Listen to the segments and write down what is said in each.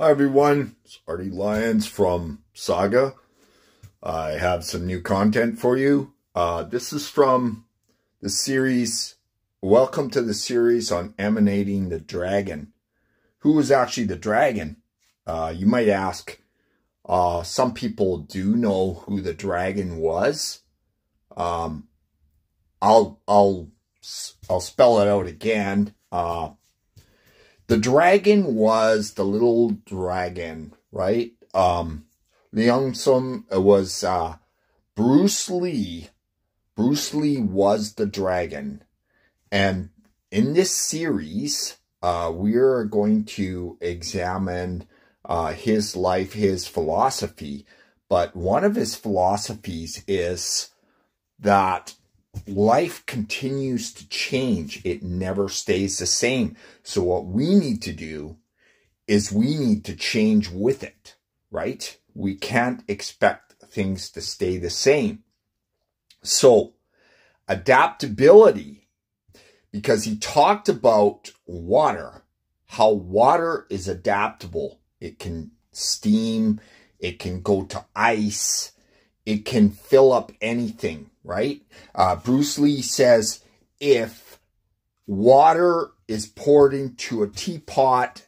Hi everyone, it's RD Lyons from Saga. I have some new content for you. Uh, this is from the series, welcome to the series on emulating the dragon. Who is actually the dragon? Uh, you might ask, uh, some people do know who the dragon was. Um, I'll, I'll, I'll spell it out again. Uh, the dragon was the little dragon, right? Um, Leung Sum was uh, Bruce Lee. Bruce Lee was the dragon. And in this series, uh, we're going to examine uh, his life, his philosophy. But one of his philosophies is that life continues to change. It never stays the same. So what we need to do is we need to change with it, right? We can't expect things to stay the same. So adaptability, because he talked about water, how water is adaptable. It can steam, it can go to ice, it can fill up anything right? Uh, Bruce Lee says if water is poured into a teapot,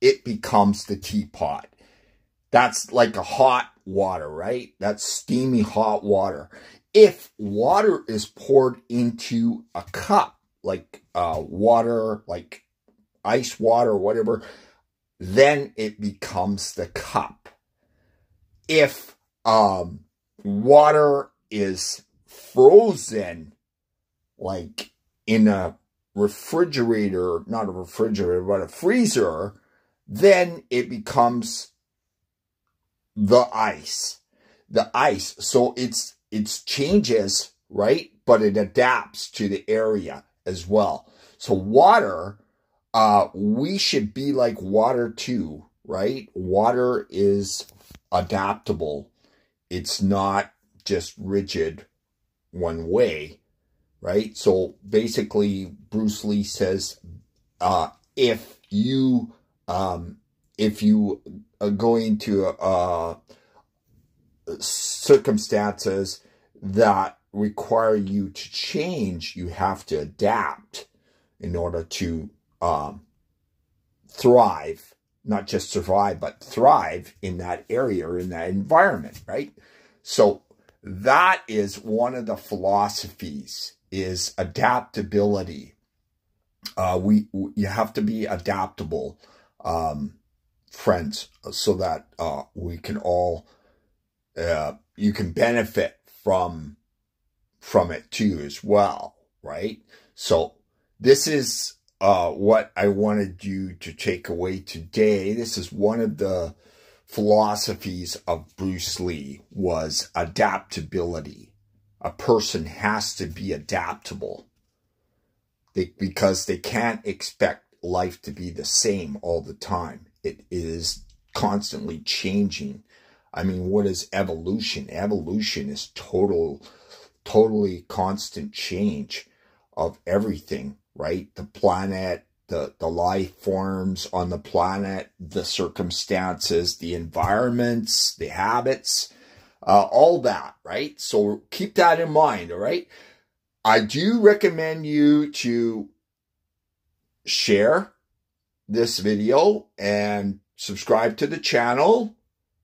it becomes the teapot. That's like a hot water, right? That's steamy hot water. If water is poured into a cup, like uh, water, like ice water, whatever, then it becomes the cup. If um, water is frozen like in a refrigerator, not a refrigerator, but a freezer, then it becomes the ice. The ice. So it's it's changes, right? But it adapts to the area as well. So water, uh, we should be like water too, right? Water is adaptable. It's not just rigid one way, right? So basically, Bruce Lee says, uh, if you, um, if you are going to, uh, circumstances that require you to change, you have to adapt in order to, um, thrive, not just survive, but thrive in that area or in that environment, right? So that is one of the philosophies is adaptability. Uh, we, you have to be adaptable, um, friends, so that uh, we can all uh, you can benefit from from it too as well, right? So this is uh, what I wanted you to take away today. This is one of the philosophies of Bruce Lee was adaptability. A person has to be adaptable they, because they can't expect life to be the same all the time. It is constantly changing. I mean, what is evolution? Evolution is total, totally constant change of everything, right? The planet, the, the life forms on the planet, the circumstances, the environments, the habits, uh, all that, right? So keep that in mind, all right? I do recommend you to share this video and subscribe to the channel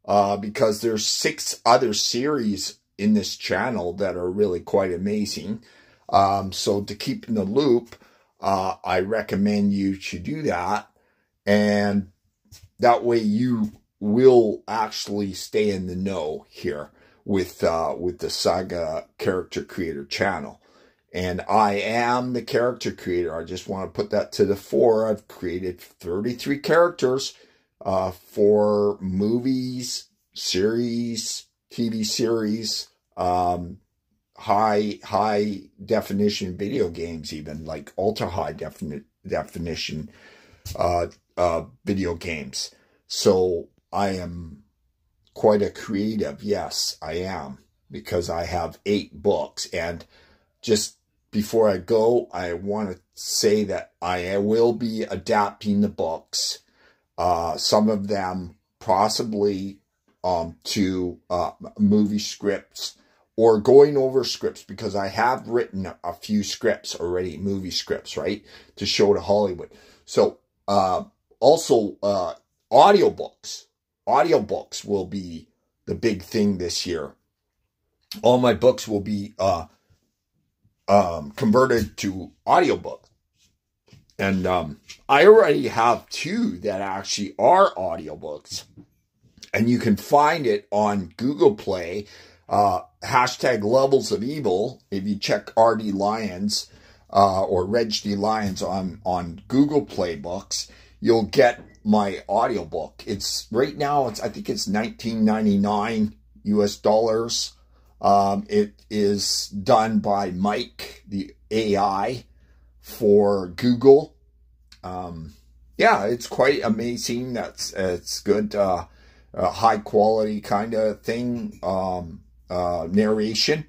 uh, because there's six other series in this channel that are really quite amazing. Um, so to keep in the loop, uh, I recommend you to do that. And that way you will actually stay in the know here with, uh, with the Saga Character Creator channel. And I am the character creator. I just want to put that to the fore. I've created 33 characters uh, for movies, series, TV series, um, high high definition video games, even like ultra high defini- definition uh, uh, video games. So I am quite a creative. Yes, I am because I have eight books. And just before I go, I want to say that I will be adapting the books. uh, some of them possibly um, to uh, movie scripts or going over scripts because I have written a few scripts already, movie scripts, right, to show to Hollywood. So uh, also uh, audiobooks. Audiobooks will be the big thing this year. All my books will be uh, um, converted to audiobook. And um, I already have two that actually are audiobooks. And you can find it on Google Play, uh, hashtag levels of evil. If you check RD Lyons uh, or Reg D. Lyons on, on Google Play Books, you'll get my audiobook. It's right now, it's I think it's 1999 US dollars. Um, it is done by Mike, the AI for Google. Um, yeah, it's quite amazing. That's it's good, uh, uh, high quality kind of thing. Um, uh, narration,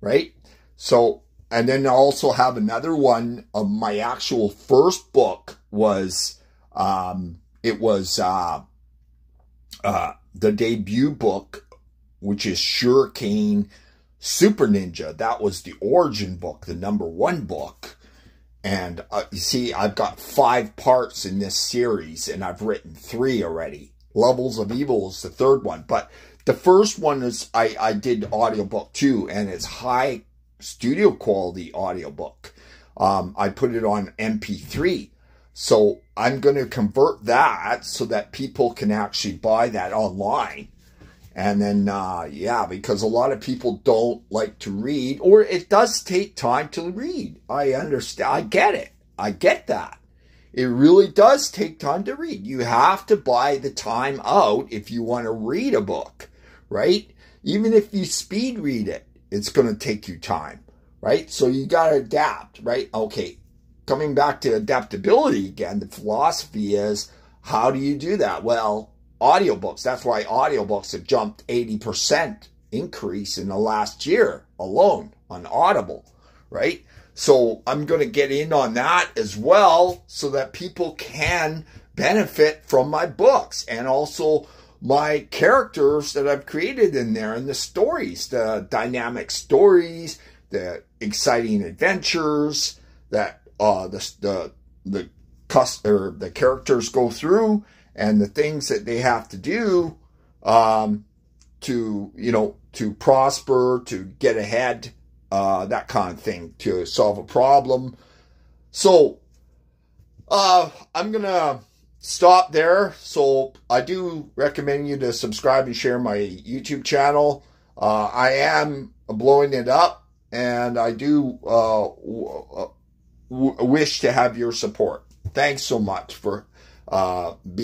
right? So, and then I also have another one of my actual first book was, um, it was uh, uh, the debut book, which is Shuriken Super Ninja. That was the origin book, the number one book. And uh, you see, I've got five parts in this series, and I've written three already. Levels of Evil is the third one. But the first one is I, I did audiobook too, and it's high studio quality audiobook. Um, I put it on MP3. So I'm going to convert that so that people can actually buy that online and then, uh, yeah, because a lot of people don't like to read, or it does take time to read. I understand. I get it. I get that. It really does take time to read. You have to buy the time out if you want to read a book, right? Even if you speed read it, it's going to take you time, right? So you got to adapt, right? Okay. Coming back to adaptability again, the philosophy is how do you do that? Well, audiobooks. That's why audiobooks have jumped 80% increase in the last year alone on Audible, right? So I'm going to get in on that as well so that people can benefit from my books and also my characters that I've created in there and the stories, the dynamic stories, the exciting adventures that uh, the the the, or the characters go through and the things that they have to do um, to, you know, to prosper, to get ahead, uh, that kind of thing, to solve a problem. So, uh, I'm going to stop there. So I do recommend you to subscribe and share my YouTube channel. Uh, I am blowing it up and I do uh, uh wish to have your support. Thanks so much for uh, being